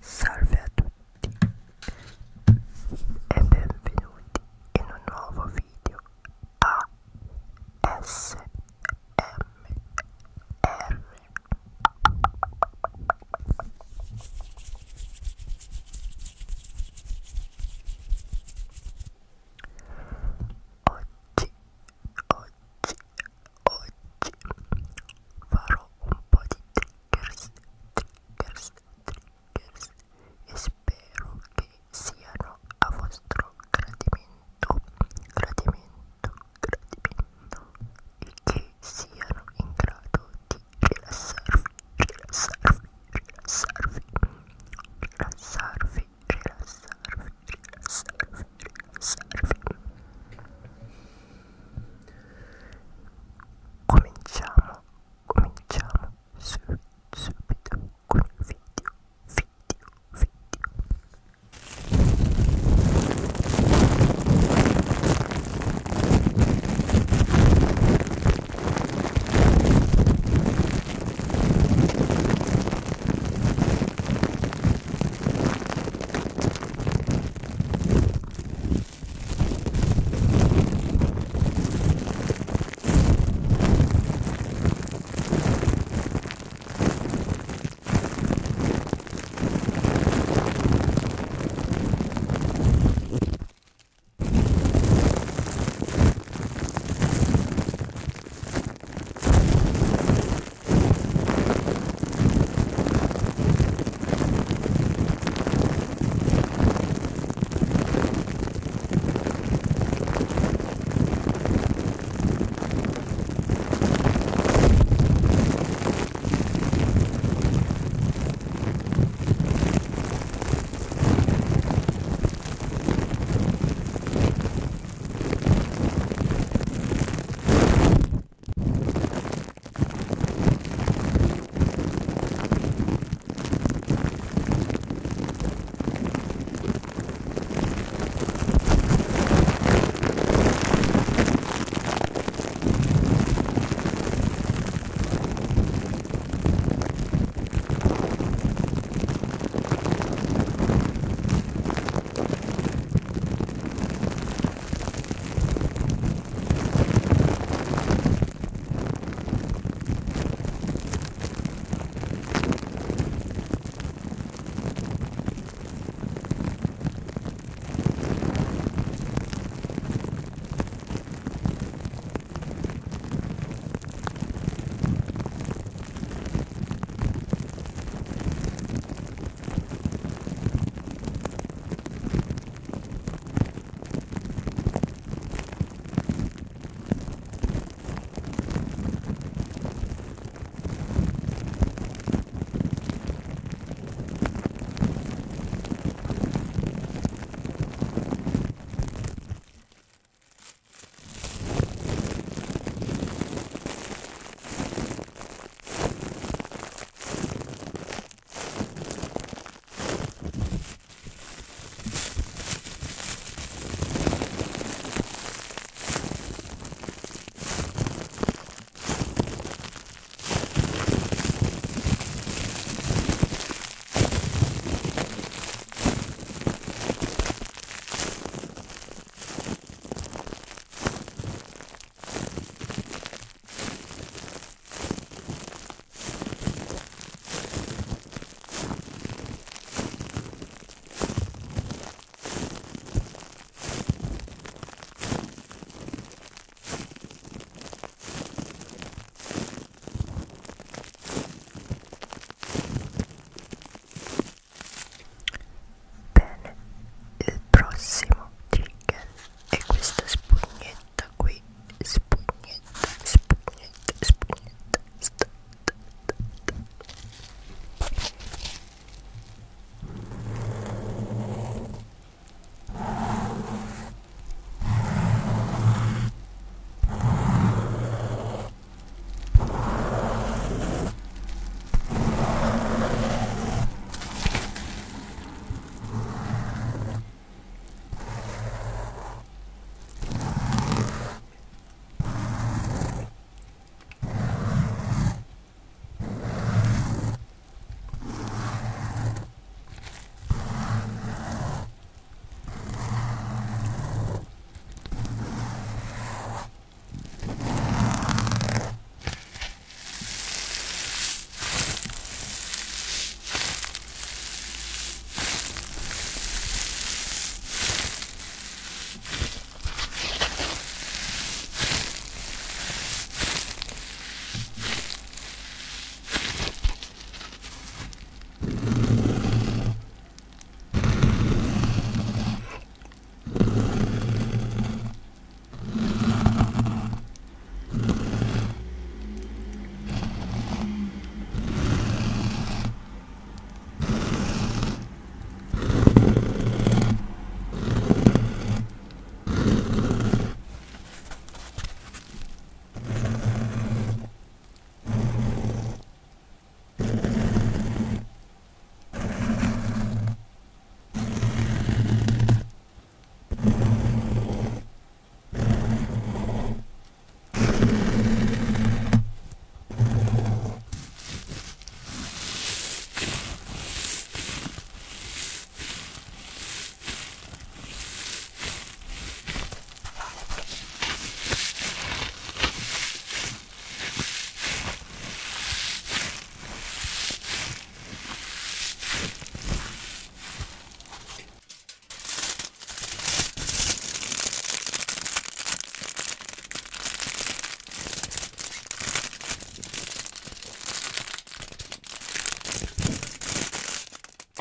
Sorry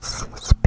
Thank you.